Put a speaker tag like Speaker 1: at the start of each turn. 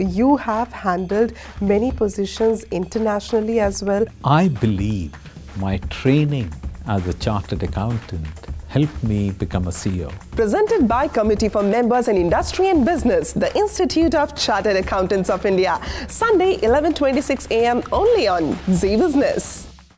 Speaker 1: You have handled many positions internationally as well.
Speaker 2: I believe my training as a chartered accountant helped me become a CEO.
Speaker 1: Presented by Committee for Members in Industry and Business, the Institute of Chartered Accountants of India. Sunday, 11.26 a.m. only on Zee Business.